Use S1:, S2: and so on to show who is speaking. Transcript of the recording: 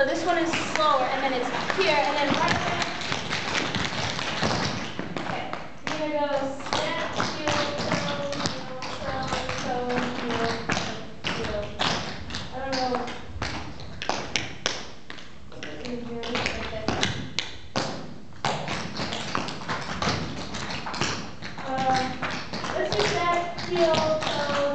S1: So this one is slower, and then it's here, and then right there. Okay, here goes step, heel, toe, heel, toe, toe, heel, heel. I don't know. Uh, let's do step, heel, toe.